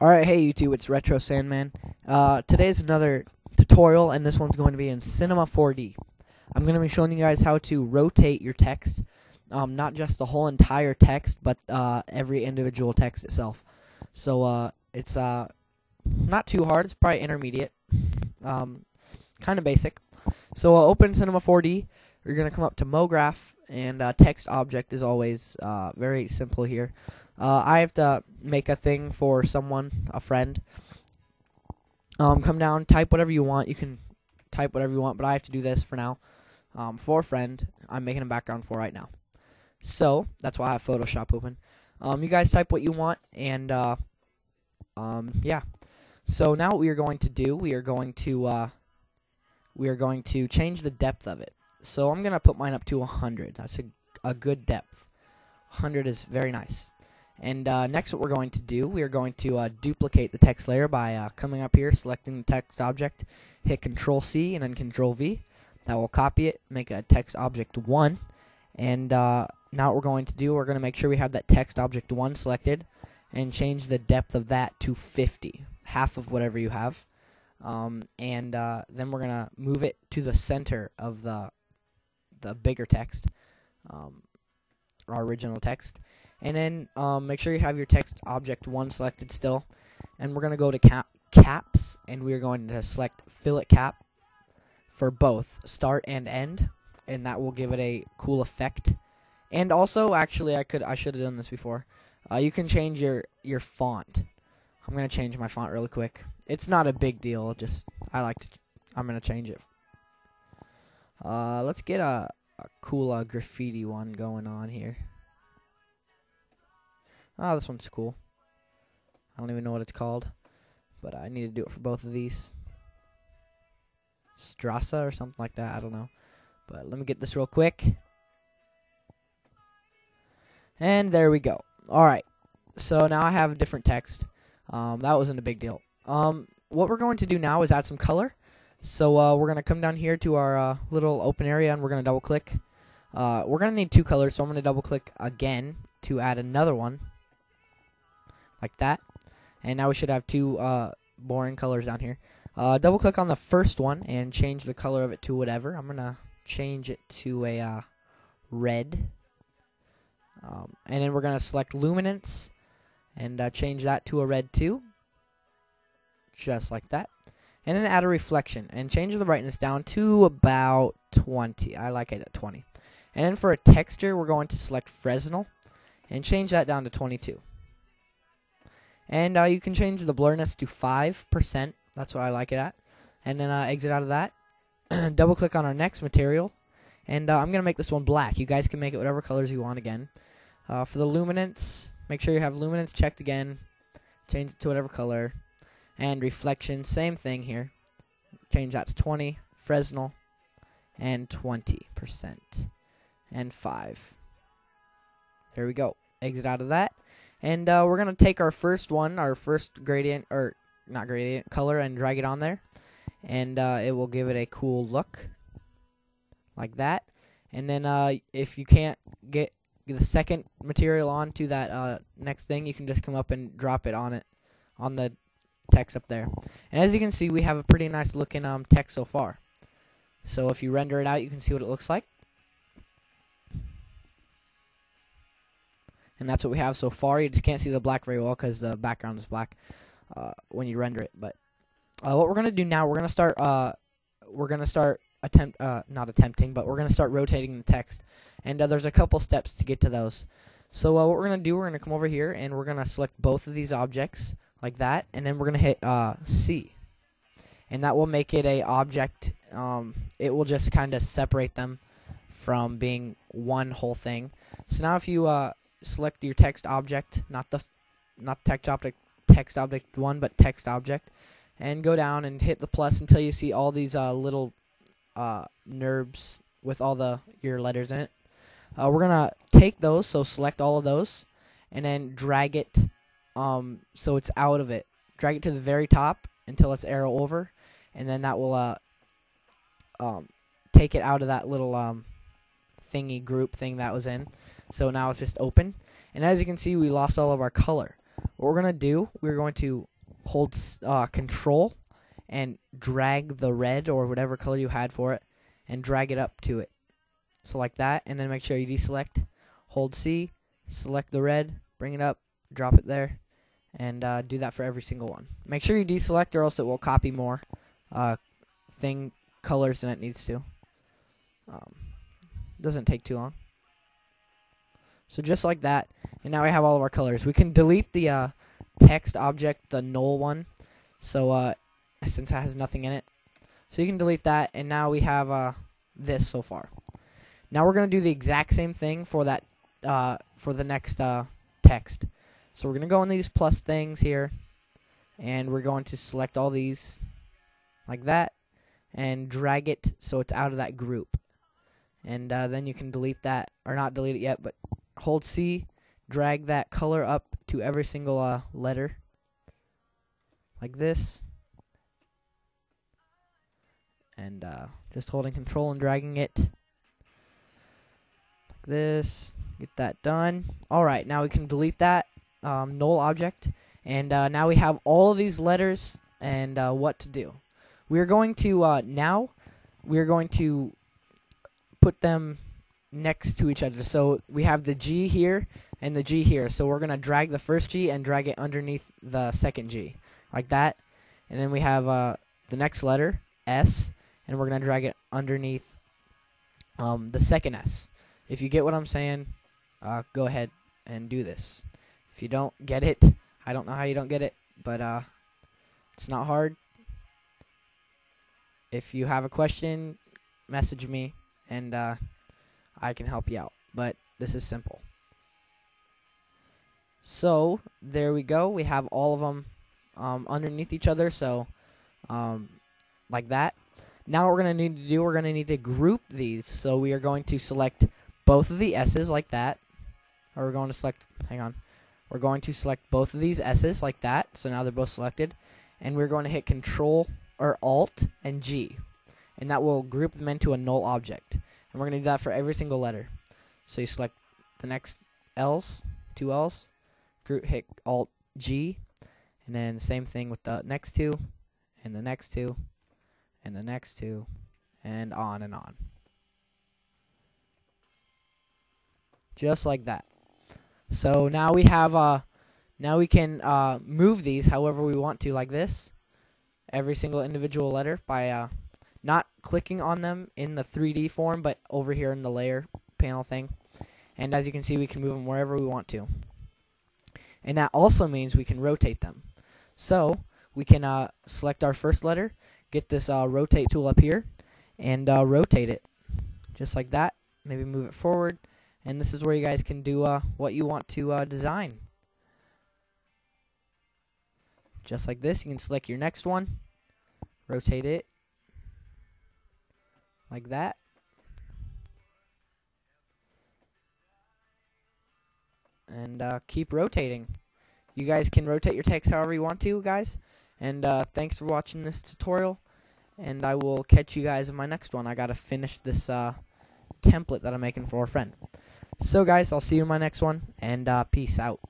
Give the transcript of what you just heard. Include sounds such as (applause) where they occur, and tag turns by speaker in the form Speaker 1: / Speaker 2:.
Speaker 1: Alright, hey YouTube, it's Retro Sandman. Uh, today's another tutorial, and this one's going to be in Cinema 4D. I'm going to be showing you guys how to rotate your text, um, not just the whole entire text, but uh, every individual text itself. So uh, it's uh, not too hard, it's probably intermediate, um, kind of basic. So uh, open Cinema 4D, you're going to come up to MoGraph, and uh, text object is always very simple here. Uh, I have to make a thing for someone, a friend. Um, come down, type whatever you want. You can type whatever you want, but I have to do this for now. Um, for a friend, I'm making a background for right now. So that's why I have Photoshop open. Um, you guys type what you want, and uh, um, yeah. So now what we are going to do, we are going to uh, we are going to change the depth of it. So I'm gonna put mine up to 100. That's a a good depth. 100 is very nice. And uh, next what we're going to do, we are going to uh, duplicate the text layer by uh, coming up here, selecting the text object, hit Control C and then Control V. That will copy it, make a text object 1. And uh, now what we're going to do, we're going to make sure we have that text object 1 selected and change the depth of that to 50, half of whatever you have. Um, and uh, then we're going to move it to the center of the, the bigger text, um, our original text and then um, make sure you have your text object 1 selected still. And we're going to go to cap caps and we're going to select fillet cap for both start and end and that will give it a cool effect. And also actually I could I should have done this before. Uh, you can change your your font. I'm gonna change my font really quick. It's not a big deal just I like to I'm gonna change it. Uh, let's get a, a cool uh, graffiti one going on here Oh, this one's cool. I don't even know what it's called, but I need to do it for both of these. Strassa or something like that. I don't know. But let me get this real quick. And there we go. Alright. So now I have a different text. Um, that wasn't a big deal. Um, what we're going to do now is add some color. So uh, we're going to come down here to our uh, little open area and we're going to double click. Uh, we're going to need two colors, so I'm going to double click again to add another one like that. And now we should have two uh, boring colors down here. Uh, double click on the first one and change the color of it to whatever. I'm going to change it to a uh, red. Um, and then we're going to select luminance and uh, change that to a red too. Just like that. And then add a reflection and change the brightness down to about 20. I like it at 20. And then for a texture, we're going to select Fresnel and change that down to 22. And uh, you can change the blurriness to 5%. That's what I like it at. And then uh, exit out of that. (clears throat) Double click on our next material. And uh, I'm going to make this one black. You guys can make it whatever colors you want again. Uh, for the luminance, make sure you have luminance checked again. Change it to whatever color. And reflection, same thing here. Change that to 20. Fresnel. And 20%. And 5. There we go. Exit out of that. And uh, we're going to take our first one, our first gradient, or not gradient, color, and drag it on there. And uh, it will give it a cool look. Like that. And then uh, if you can't get the second material onto that uh, next thing, you can just come up and drop it on it, on the text up there. And as you can see, we have a pretty nice looking um, text so far. So if you render it out, you can see what it looks like. And that's what we have so far. You just can't see the black very well because the background is black uh, when you render it. But uh, what we're gonna do now, we're gonna start. Uh, we're gonna start attempt, uh, not attempting, but we're gonna start rotating the text. And uh, there's a couple steps to get to those. So uh, what we're gonna do, we're gonna come over here and we're gonna select both of these objects like that, and then we're gonna hit C, and that will make it a object. Um, it will just kind of separate them from being one whole thing. So now if you select your text object, not the not text object text object one, but text object, and go down and hit the plus until you see all these uh, little uh, NURBS with all the your letters in it. Uh, we're gonna take those, so select all of those, and then drag it um, so it's out of it. Drag it to the very top until it's arrow over, and then that will uh, um, take it out of that little um, thingy group thing that was in. So now it's just open. And as you can see, we lost all of our color. what we're going to do, we're going to hold uh, control and drag the red or whatever color you had for it and drag it up to it. So like that, and then make sure you deselect, hold C, select the red, bring it up, drop it there, and uh, do that for every single one. Make sure you deselect or else it will copy more uh, thing colors than it needs to. Um, doesn't take too long. So just like that, and now we have all of our colors. We can delete the uh, text object, the null one, so uh, since it has nothing in it. So you can delete that, and now we have uh, this so far. Now we're going to do the exact same thing for that uh, for the next uh, text. So we're going to go in these plus things here, and we're going to select all these like that, and drag it so it's out of that group. And uh, then you can delete that, or not delete it yet, but hold C, drag that color up to every single uh, letter, like this. And uh, just holding control and dragging it like this. Get that done. Alright, now we can delete that um, null object. And uh, now we have all of these letters and uh, what to do. We're going to, uh, now, we're going to put them next to each other. So we have the G here and the G here. So we're going to drag the first G and drag it underneath the second G, like that. And then we have uh, the next letter, S, and we're going to drag it underneath um, the second S. If you get what I'm saying, uh, go ahead and do this. If you don't get it, I don't know how you don't get it, but uh, it's not hard. If you have a question, message me, and uh, I can help you out. But this is simple. So there we go. We have all of them um, underneath each other. So um, like that. Now what we're going to need to do, we're going to need to group these. So we are going to select both of the S's like that. Or we're going to select, hang on. We're going to select both of these S's like that. So now they're both selected. And we're going to hit Control or Alt and G. And that will group them into a null object. And we're going to do that for every single letter. So you select the next L's, two L's, group, hit Alt G, and then same thing with the next two, and the next two, and the next two, and on and on. Just like that. So now we have uh now we can uh move these however we want to like this. Every single individual letter by uh clicking on them in the 3D form, but over here in the layer panel thing. And as you can see, we can move them wherever we want to. And that also means we can rotate them. So we can uh, select our first letter, get this uh, rotate tool up here, and uh, rotate it just like that. Maybe move it forward. And this is where you guys can do uh, what you want to uh, design. Just like this, you can select your next one, rotate it, like that. And uh, keep rotating. You guys can rotate your text however you want to, guys. And uh, thanks for watching this tutorial. And I will catch you guys in my next one. I gotta finish this uh, template that I'm making for a friend. So, guys, I'll see you in my next one. And uh, peace out.